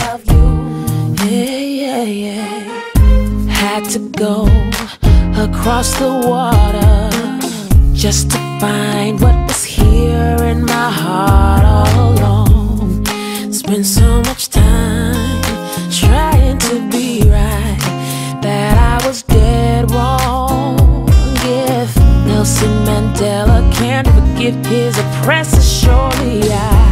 love you. Yeah, yeah, yeah. Had to go across the water just to find what was here in my heart all along. Spent so much time trying to be right that I was dead wrong. If Nelson Mandela can't forgive his oppressors, surely I.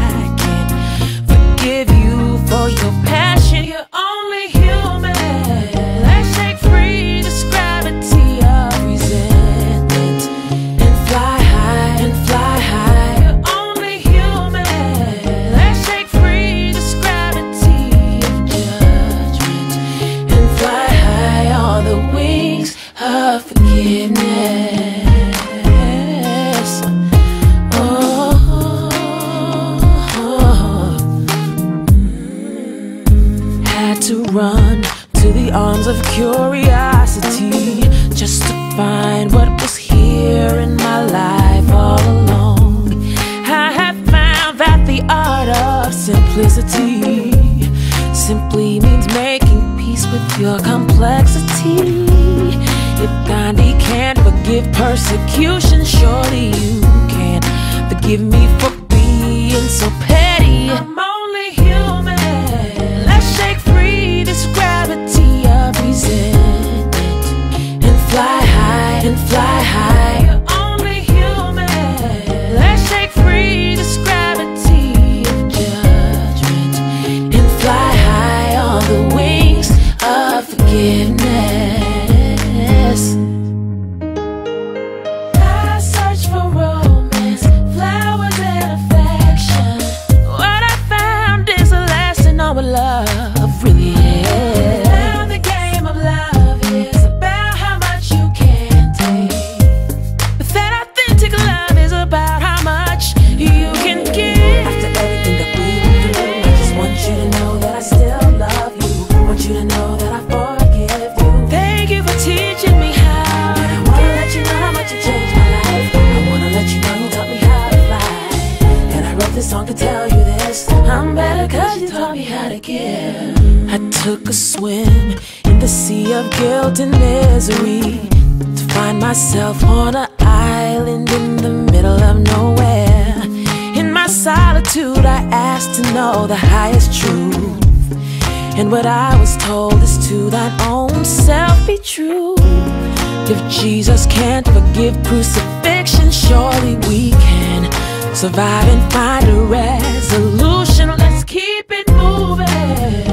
run to the arms of curiosity just to find what was here in my life all along. I have found that the art of simplicity simply means making peace with your complexity. If Gandhi can't forgive persecution, surely you can forgive me and fly high. You're only human. Let's shake free this gravity of judgment and fly high on the wings of forgiveness. I search for romance, flowers and affection. What I found is love really is. Taught me how to give. I took a swim in the sea of guilt and misery to find myself on an island in the middle of nowhere. In my solitude, I asked to know the highest truth. And what I was told is to thine own self be true. If Jesus can't forgive crucifixion, surely we can survive and find a resolution. Moving.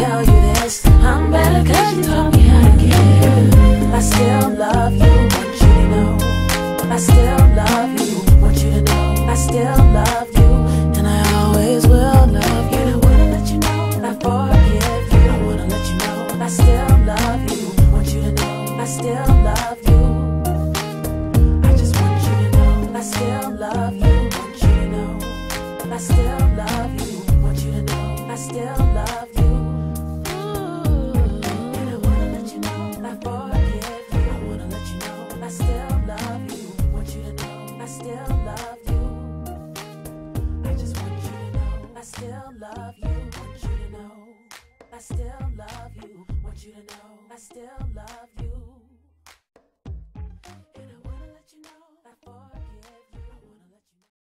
Tell you love you, want you to know I still love you, want you to know I still love you.